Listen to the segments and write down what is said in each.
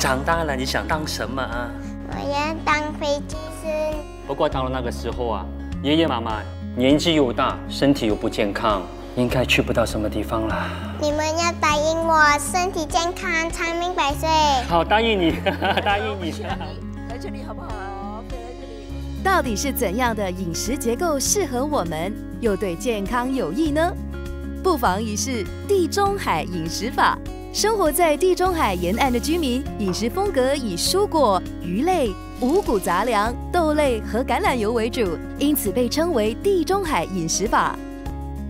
长大了你想当什么啊？我要当飞机师。不过到了那个时候啊，爷爷妈妈年纪又大，身体又不健康，应该去不到什么地方了。你们要答应我，身体健康，长命百岁。好，答应你，答应你。来这里好不好？飞来这里。到底是怎样的饮食结构适合我们，又对健康有益呢？不妨一试地中海饮食法。生活在地中海沿岸的居民，饮食风格以蔬果、鱼类、五谷杂粮、豆类和橄榄油为主，因此被称为地中海饮食法。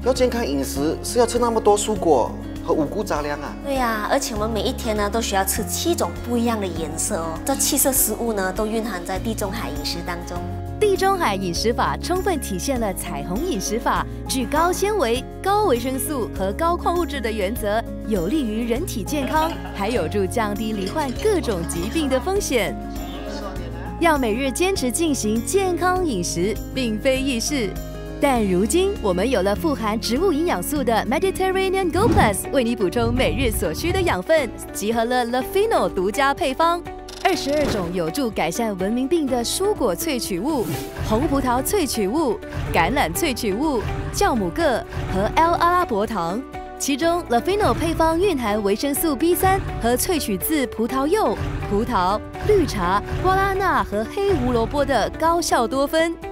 要健康饮食是要吃那么多蔬果和五谷杂粮啊？对呀，而且我们每一天呢都需要吃七种不一样的颜色哦。这七色食物呢都蕴含在地中海饮食当中。地中海饮食法充分体现了彩虹饮食法具高纤维、高维生素和高矿物质的原则，有利于人体健康，还有助降低罹患各种疾病的风险。要每日坚持进行健康饮食，并非易事。但如今我们有了富含植物营养素的 Mediterranean Go Plus，为你补充每日所需的养分，集合了 Lafino 独家配方。二十二种有助改善文明病的蔬果萃取物、红葡萄萃取物、橄榄萃取物、酵母铬和 L 阿拉伯糖。其中，Lafino 配方蕴含维生素 B 三和萃取自葡萄柚、葡萄、绿茶、瓜拉纳和黑胡萝卜的高效多酚。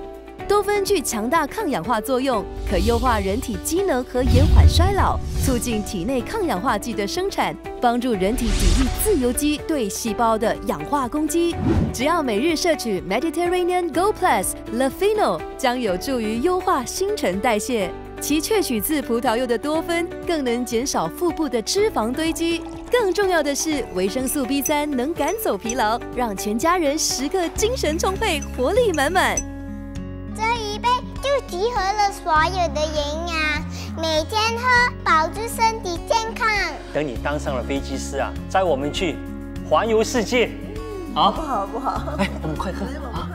多酚具强大抗氧化作用，可优化人体机能和延缓衰老，促进体内抗氧化剂的生产，帮助人体抵御自由基对细胞的氧化攻击。只要每日摄取 Mediterranean Go Plus Lafino，将有助于优化新陈代谢。其萃取自葡萄柚的多酚更能减少腹部的脂肪堆积。更重要的是，维生素 B 三能赶走疲劳，让全家人时刻精神充沛、活力满满。集合了所有的营养，每天喝，保住身体健康。等你当上了飞机师啊，载我们去环游世界。好不好？不好。哎，我们快喝啊！